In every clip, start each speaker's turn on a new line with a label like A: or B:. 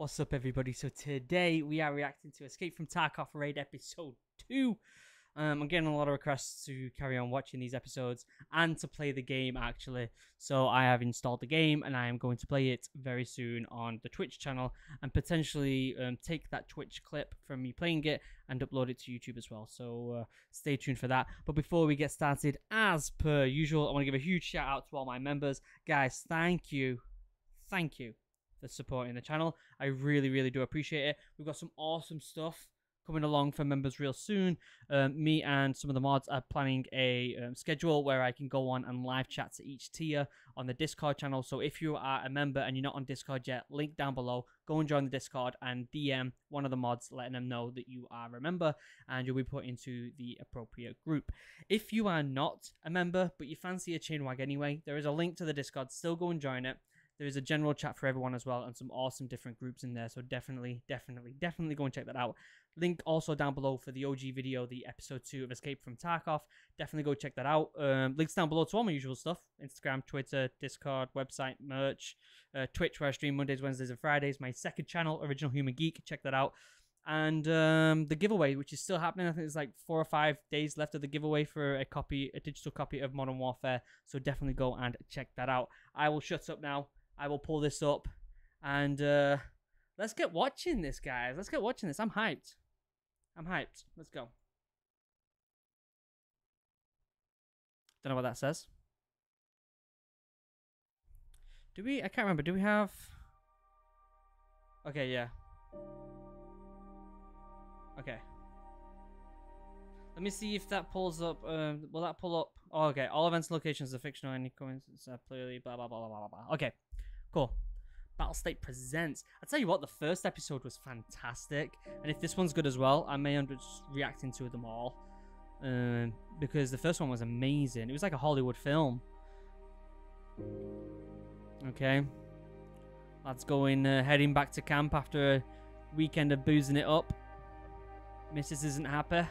A: What's up, everybody? So today we are reacting to Escape from Tarkov Raid Episode 2. Um, I'm getting a lot of requests to carry on watching these episodes and to play the game, actually. So I have installed the game and I am going to play it very soon on the Twitch channel and potentially um, take that Twitch clip from me playing it and upload it to YouTube as well. So uh, stay tuned for that. But before we get started, as per usual, I want to give a huge shout out to all my members. Guys, thank you. Thank you for supporting the channel. I really, really do appreciate it. We've got some awesome stuff coming along for members real soon. Um, me and some of the mods are planning a um, schedule where I can go on and live chat to each tier on the Discord channel. So if you are a member and you're not on Discord yet, link down below. Go and join the Discord and DM one of the mods, letting them know that you are a member, and you'll be put into the appropriate group. If you are not a member but you fancy a chainwag anyway, there is a link to the Discord. Still go and join it. There is a general chat for everyone as well, and some awesome different groups in there. So definitely, definitely, definitely go and check that out. Link also down below for the OG video, the episode two of Escape from Tarkov. Definitely go check that out. Um, links down below to all my usual stuff: Instagram, Twitter, Discord, website, merch, uh, Twitch, where I stream Mondays, Wednesdays, and Fridays. My second channel, Original Human Geek. Check that out and um, the giveaway, which is still happening. I think there's like four or five days left of the giveaway for a copy, a digital copy of Modern Warfare. So definitely go and check that out. I will shut up now. I will pull this up and uh, let's get watching this, guys. Let's get watching this. I'm hyped. I'm hyped. Let's go. Don't know what that says. Do we? I can't remember. Do we have? Okay, yeah. Okay. Let me see if that pulls up. Um, will that pull up? Oh, okay. All events and locations are fictional. Any coincidence are clearly blah blah blah blah blah blah. Okay. Cool. Battlestate Presents. I tell you what, the first episode was fantastic, and if this one's good as well, I may end up reacting to them all, um, because the first one was amazing. It was like a Hollywood film. Okay, lads going uh, heading back to camp after a weekend of boozing it up. Mrs. isn't happy.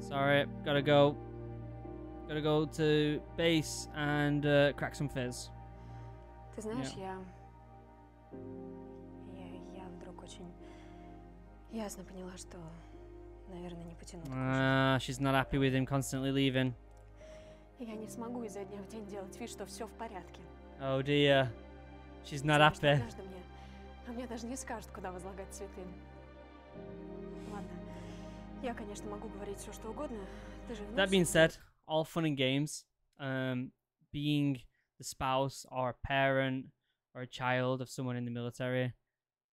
A: Sorry, gotta go. Gotta go to base and uh, crack some fizz.
B: Ты знаешь, я... я... Я вдруг очень ясно поняла, что, наверное, не потяну
A: Uh, she's not happy with him constantly leaving.
B: Я не смогу изо дня в день делать вид, что все в порядке.
A: Oh dear. She's not happy.
B: однажды мне... А мне даже не скажут, куда возлагать цветы. Ладно. Я, конечно, могу говорить все, что угодно. Ты же
A: That being said, all fun and games. Um, being the spouse or a parent or a child of someone in the military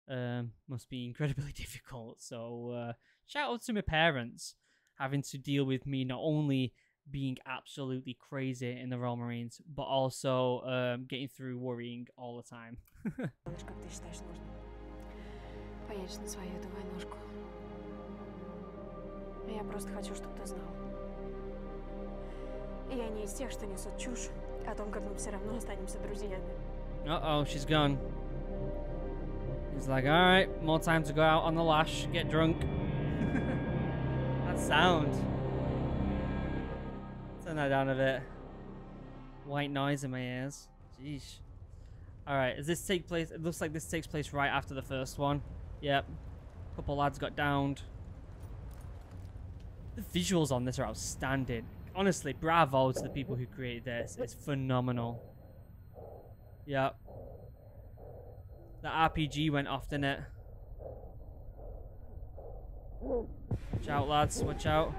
A: um, must be incredibly difficult. So, uh, shout out to my parents having to deal with me not only being absolutely crazy in the Royal Marines, but also um, getting through worrying all the time.
B: Делаешь, как ты считаешь нужным. Поедешь на свою эту войнушку. Я просто хочу, чтобы ты знал. Я не из тех, что несут чушь о том, как мы все равно останемся друзьями.
A: Uh oh, she's gone. He's like, alright, more time to go out on the lash, get drunk. that sound. Turn that down a bit. White noise in my ears. Jeez. Alright, does this take place? It looks like this takes place right after the first one. Yep. Couple lads got downed. The visuals on this are outstanding. honestly, bravo to the people who created this. It's phenomenal. Yeah. The RPG went off, didn't it? Watch out, lads. Watch out.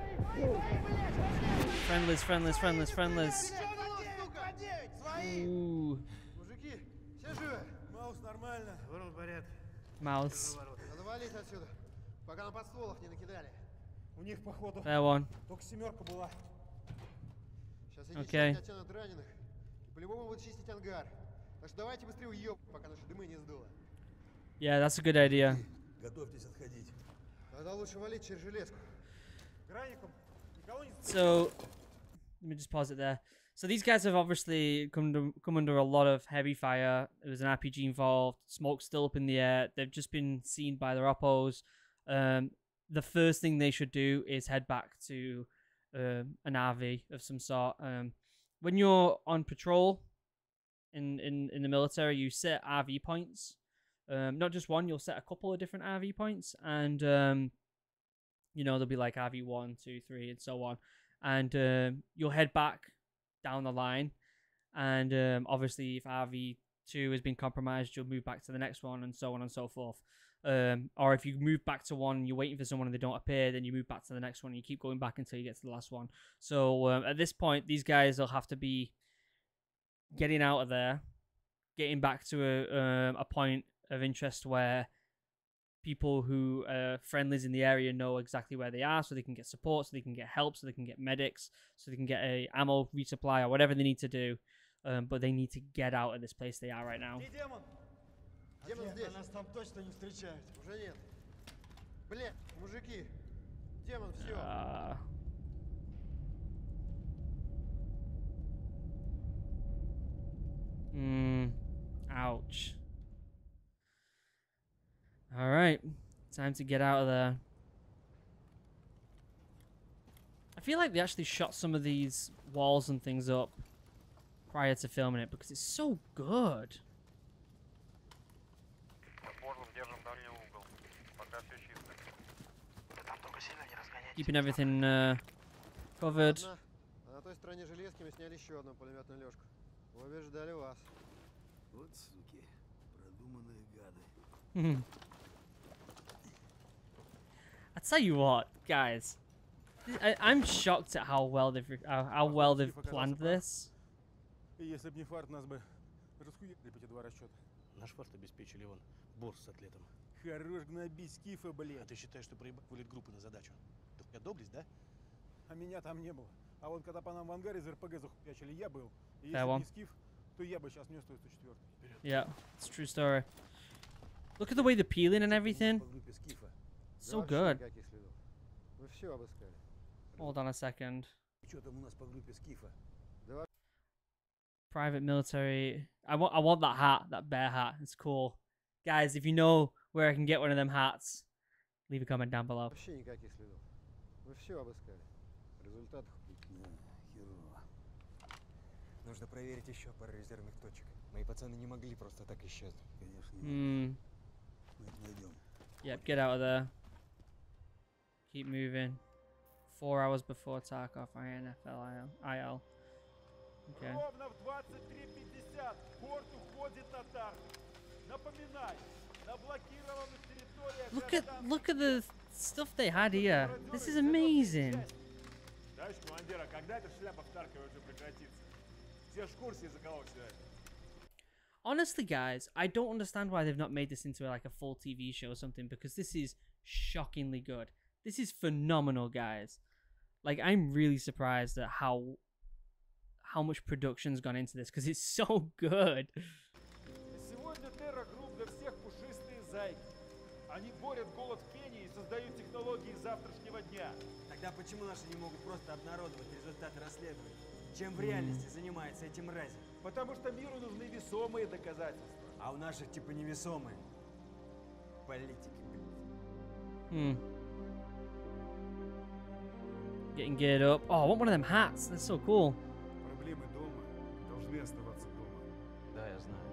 A: Friendless, friendless, friendless, friendless. Ooh. Mouse. Fair one.
C: okay. оттянут раненых. И по-любому будут чистить ангар. Так что давайте быстрее уеб, пока наши дымы не сдуло.
A: Yeah, that's a good idea.
D: Готовьтесь отходить.
C: Тогда лучше валить через железку.
D: Граником никого не
A: So, let me just pause it there. So these guys have obviously come to, come under a lot of heavy fire. There was an RPG involved. Smoke still up in the air. They've just been seen by their oppos. Um, the first thing they should do is head back to um, an RV of some sort. Um, when you're on patrol in, in, in the military, you set RV points Um, not just one, you'll set a couple of different RV points, and um, you know there'll be like RV one, two, three, and so on. And um, you'll head back down the line, and um, obviously if RV two has been compromised, you'll move back to the next one, and so on and so forth. Um, or if you move back to one, you're waiting for someone and they don't appear, then you move back to the next one. And you keep going back until you get to the last one. So um, at this point, these guys will have to be getting out of there, getting back to a um, a point of interest where people who are friendlies in the area know exactly where they are, so they can get support, so they can get help, so they can get medics, so they can get a ammo resupply or whatever they need to do. Um, but they need to get out of this place they are right now.
D: Где демон?
C: Демон
E: Ответ,
C: здесь.
E: а нас там точно не встречают.
C: Уже нет. Блин, мужики. Демон, все.
A: Uh, mm, ouch. All right, time to get out of there. I feel like they actually shot some of these walls and things up prior to filming it because it's so good. Keeping everything uh, covered.
C: Ладно. А на той стороне железки мы сняли еще одну пулеметную лёжку. Обе ждали вас.
E: Вот суки, продуманные гады.
A: Hmm. I tell you what, guys, I, I'm shocked at how well they've re- how, well they've planned this.
D: Если б не фарт, нас бы расхуяли эти два расчета.
F: Наш фарт обеспечили вон Борс с атлетом.
D: Хорош гнобить скифа,
F: А
D: блин.
F: ты считаешь, что проебал вылет группы на задачу? Ты хоть доблесть, да?
D: А меня там не было. А вот когда по нам в ангаре из РПГ захуячили, я был. И
A: Да,
D: если б
A: вон.
D: не скиф, то я бы сейчас нес 104
A: Yeah, it's a true story. Look at the way the peeling and everything.
E: По группе Скифа.
C: Да
A: So
C: вообще
A: good.
C: никаких следов. Мы все обыскали.
A: Hold on a second.
E: Что там у нас по группе Скифа?
A: Private military. I want I want that hat, that bear hat. It's cool. Guys, if you know where I can get one of them hats, leave a comment down below.
C: Мы все обыскали. Результатов
E: Да, херово.
G: Нужно проверить еще пару резервных точек. Мои пацаны не могли просто так исчезнуть.
E: Конечно, не
A: Hmm.
E: мы их найдем.
A: Yep, get out of there. Keep moving. Four hours before Tarkov, INFL, IL. Okay.
D: Ровно в 23.50 в порт уходит. Напоминаю, на территориях
A: Look at
D: гражданских
A: look at the stuff they had here.
D: мародеры
A: This is
D: и
A: amazing.
D: части. Товарищ командир, а когда эта шляпа в Таркове уже прекратится? Все ж в курсе, из-за кого все это.
A: Honestly, guys, I don't understand why they've not made this into like a full TV show or something because this is shockingly good. This is phenomenal, guys. Like I'm really surprised at how how much production's gone into this because it's so good.
D: Сегодня Терра Зайки. Они борют голод в Кении и создают технологии завтрашнего дня.
G: Тогда почему наши не могут просто обнародовать результаты расследования? Чем в реальности занимается этим Рази?
D: Потому что миру нужны весомые доказательства.
G: А у наших типа невесомые. Политики, блин.
A: Hmm. Getting geared up. Oh, I want one of them hats. They're so cool.
D: Проблемы дома должны оставаться дома.
G: Да, я знаю.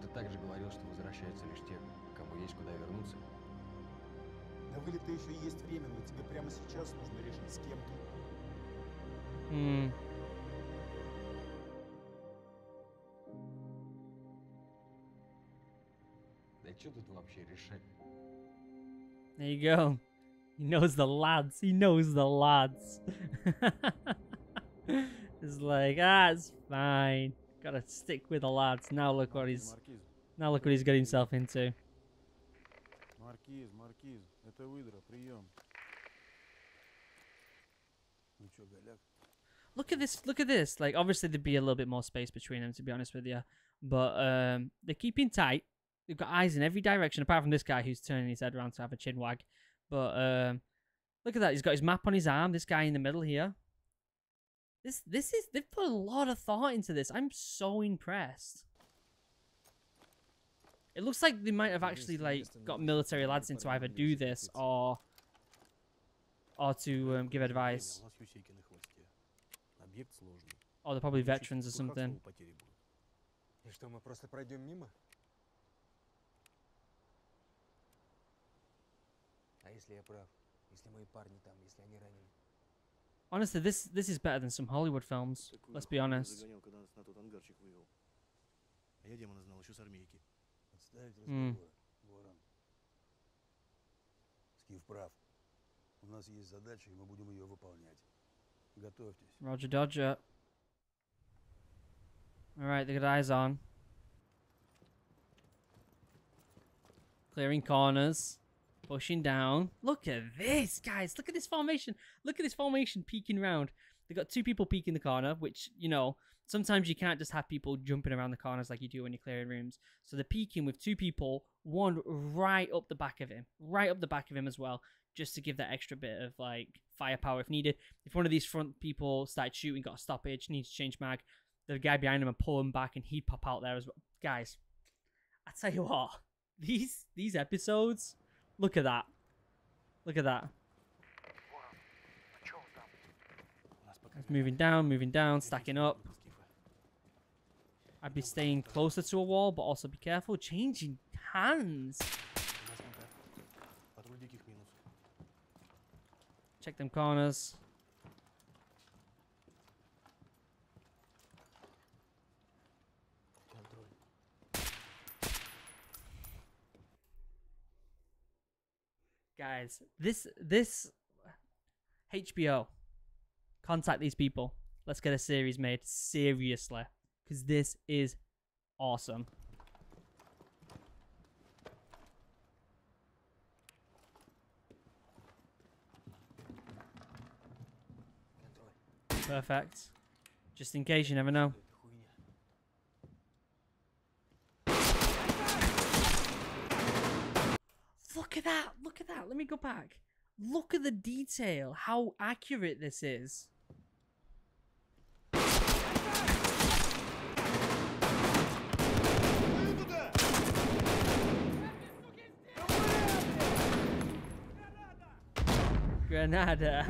G: Ты также говорил, что возвращаются лишь те, кому есть куда вернуться.
D: На вылет еще есть время, но тебе прямо сейчас нужно решить с кем ты.
A: Hmm.
G: Да что тут вообще решать?
A: There you go. He knows the lads. He knows the lads. it's like, ah, it's fine. Gotta stick with the lads. Now look what he's
D: Маркиз,
A: now look what he's got himself into.
D: Маркиз, Маркиз, это выдра, прием.
E: Ну что, голяк?
A: Look at this. Look at this. Like, obviously there'd be a little bit more space between them, to be honest with you. But um, they're keeping tight. They've got eyes in every direction, apart from this guy who's turning his head around to have a chin wag. But um, look at that. He's got his map on his arm. This guy in the middle here. This this is they've put a lot of thought into this. I'm so impressed. It looks like they might have actually like got military lads in to either do this or or to um, give advice. Or they're probably veterans or something.
G: А если я прав? Если мои парни там, если они ранены?
A: Honestly, this this is better than some Hollywood films. Let's be honest.
E: Mm.
A: Roger Dodger. Alright, they got eyes on. Clearing corners pushing down. Look at this, guys. Look at this formation. Look at this formation peeking round. They got two people peeking the corner, which you know sometimes you can't just have people jumping around the corners like you do when you're clearing rooms. So they're peeking with two people, one right up the back of him, right up the back of him as well, just to give that extra bit of like firepower if needed. If one of these front people started shooting, got a stoppage, needs to change mag, the guy behind him would pull him back and he'd pop out there as well. Guys, I tell you what, these these episodes, Look at that. Look at that. It's moving down, moving down, stacking up. I'd be staying closer to a wall, but also be careful. Changing hands. Check them corners. guys, this this HBO, contact these people. Let's get a series made seriously, because this is awesome. Perfect. Just in case, you never know. Look at that! Look at that! Let me go back. Look at the detail. How accurate this is. Granada.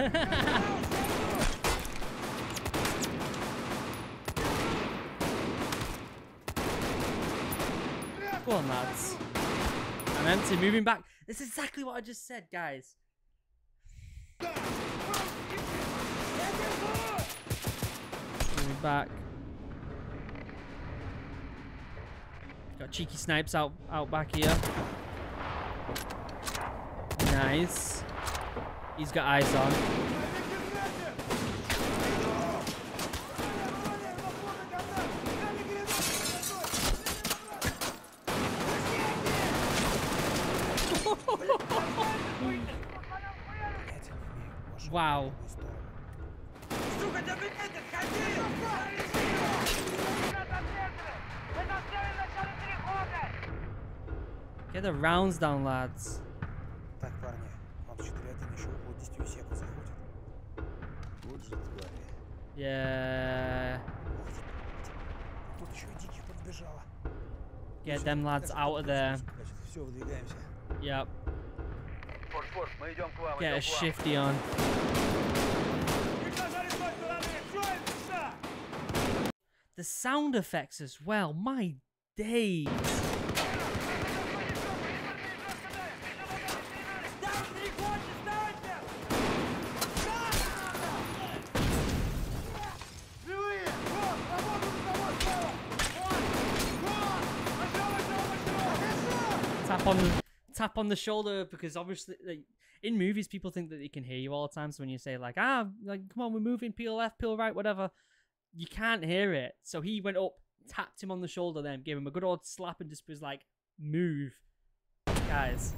A: Go on, lads. Moving back. This is exactly what I just said, guys. Moving back. Got cheeky snipes out out back here. Nice. He's got eyes on. Wow.
G: в другую сторону.
A: Get the rounds down, lads.
G: Так, парни, вам 4-1 еще около 10 секунд заходит.
E: Вот же твари.
A: Yeah.
G: Ох, блядь. Тут еще и диких подбежало.
A: Get them lads out of there.
E: Значит, все, выдвигаемся.
A: Yep. Get a shifty on. The sound effects as well, my days. Tap on the shoulder because obviously like, in movies people think that they can hear you all the time. So when you say like ah like come on we're moving peel left peel right whatever, you can't hear it. So he went up, tapped him on the shoulder, then gave him a good old slap and just was like move, guys.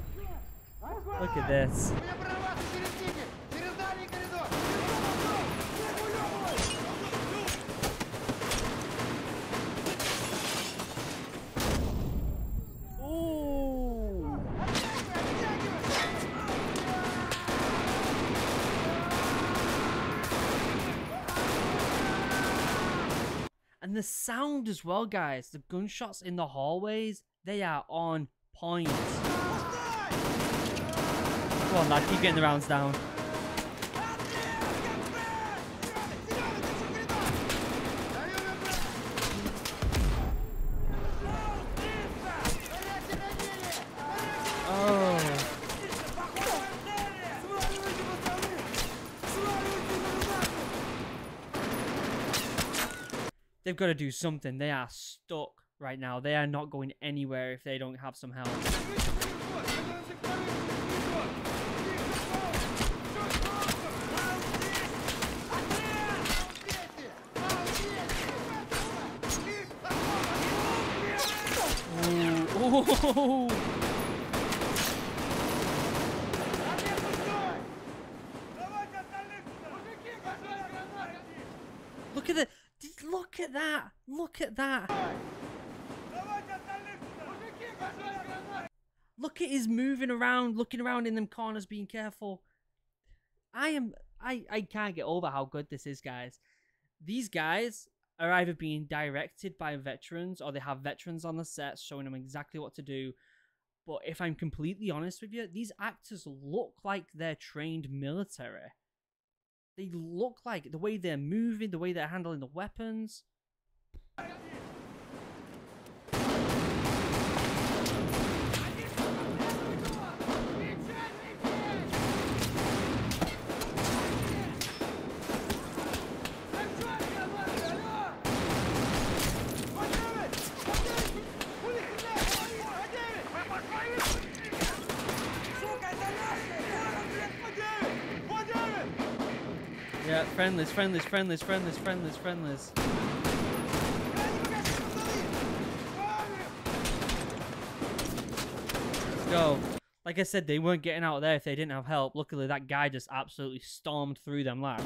A: Look at this. And the sound as well, guys. The gunshots in the hallways, they are on point. Come on, lad, keep getting the rounds down. Got to do something. They are stuck right now. They are not going anywhere if they don't have some help. Ooh. Ooh. Look at the look at that. Look at that. Look at his moving around, looking around in them corners, being careful. I am I I can't get over how good this is, guys. These guys are either being directed by veterans or they have veterans on the set showing them exactly what to do. But if I'm completely honest with you, these actors look like they're trained military. They look like the way they're moving, the way they're handling the weapons. Yeah, friendlies, friendlies, friendlies, friendlies, friendlies, friendlies. Let's go. Like I said, they weren't getting out of there if they didn't have help. Luckily, that guy just absolutely stormed through them laps.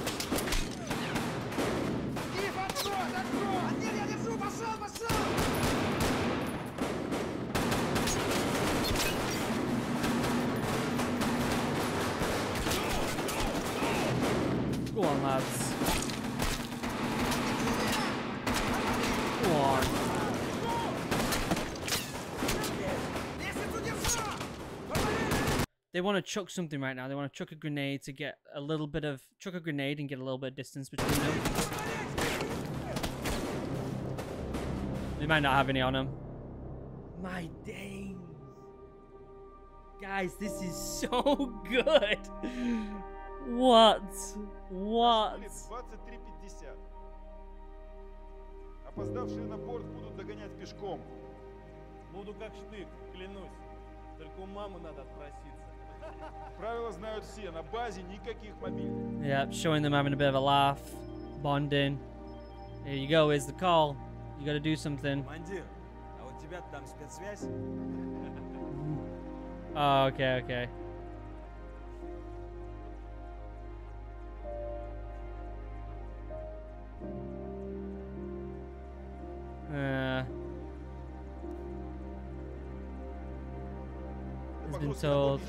A: On. They want to chuck something right now. They want to chuck a grenade to get a little bit of chuck a grenade and get a little bit of distance between them. They might not have any on them. My days, guys, this is so good. What? What?
D: Были 23.50. Опоздавшие на борт будут догонять пешком.
F: Буду как штык, клянусь. Только у мамы надо отпроситься.
D: Правила знают все, на базе никаких мобильных.
A: Yeah, showing them having a bit of a laugh, bonding. Here you go, is the call. You gotta do something.
G: Командир, а у тебя там спецсвязь?
A: Oh, okay, okay. been told.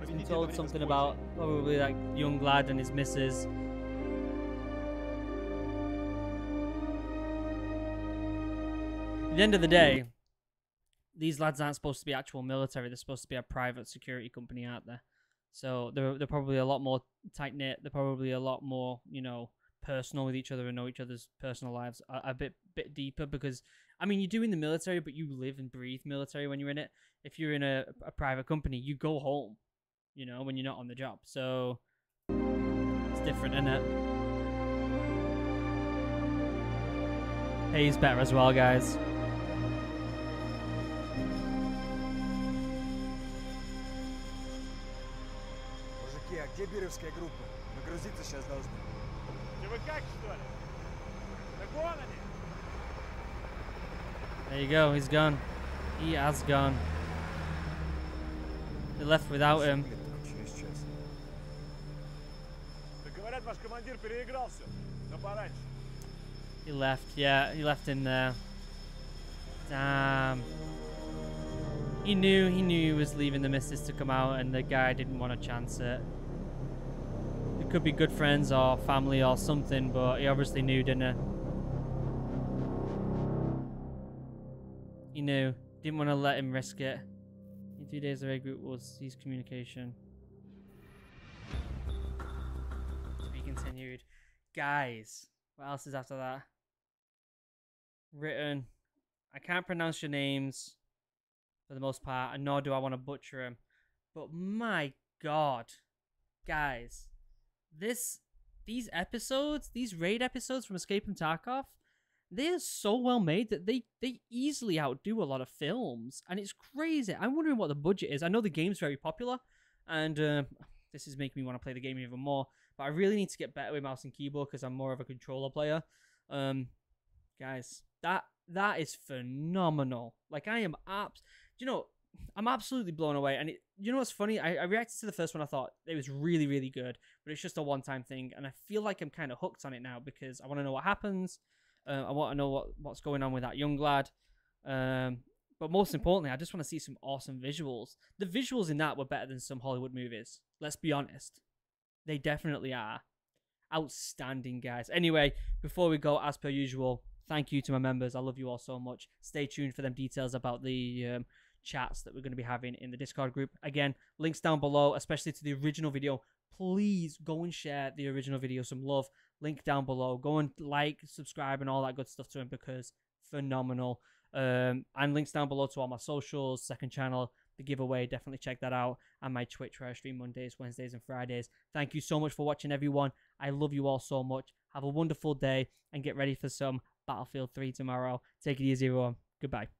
A: He's been told something about probably that young lad and his missus. At the end of the day, these lads aren't supposed to be actual military. They're supposed to be a private security company, aren't they? So they're they're probably a lot more tight knit. They're probably a lot more you know personal with each other and know each other's personal lives a, a bit bit deeper because I mean you're doing the military, but you live and breathe military when you're in it. If you're in a, a private company, you go home, you know, when you're not on the job. So it's different, isn't it? Pays better as well, guys.
G: Мужики, а где бировская группа? Мы грузиться сейчас должны.
D: Ты вы как, что ли? Да вон они!
A: There you go, he's gone. He has gone. They left without him. He left, yeah, he left him there. Damn. He knew, he knew he was leaving the missus to come out and the guy didn't want to chance it. It could be good friends or family or something, but he obviously knew, didn't he? Knew. Didn't want to let him risk it. In three days, the raid group will cease communication. To be continued. Guys, what else is after that? Written. I can't pronounce your names for the most part, and nor do I want to butcher them. But my god, guys, this these episodes, these raid episodes from Escape from Tarkov, they're so well made that they they easily outdo a lot of films, and it's crazy. I'm wondering what the budget is. I know the game's very popular, and uh, this is making me want to play the game even more. But I really need to get better with mouse and keyboard because I'm more of a controller player. Um, guys, that that is phenomenal. Like I am abs. You know, I'm absolutely blown away. And it, you know what's funny? I, I reacted to the first one. I thought it was really, really good, but it's just a one-time thing, and I feel like I'm kind of hooked on it now because I want to know what happens. Uh, I want to know what what's going on with that young lad. Um, but most importantly, I just want to see some awesome visuals. The visuals in that were better than some Hollywood movies. Let's be honest. They definitely are. Outstanding, guys. Anyway, before we go, as per usual, thank you to my members. I love you all so much. Stay tuned for them details about the um, chats that we're going to be having in the Discord group. Again, links down below, especially to the original video. Please go and share the original video. Some love. Link down below. Go and like, subscribe, and all that good stuff to him because phenomenal. Um, and links down below to all my socials, second channel, the giveaway. Definitely check that out. And my Twitch where I stream Mondays, Wednesdays, and Fridays. Thank you so much for watching, everyone. I love you all so much. Have a wonderful day and get ready for some Battlefield 3 tomorrow. Take it easy, everyone. Goodbye.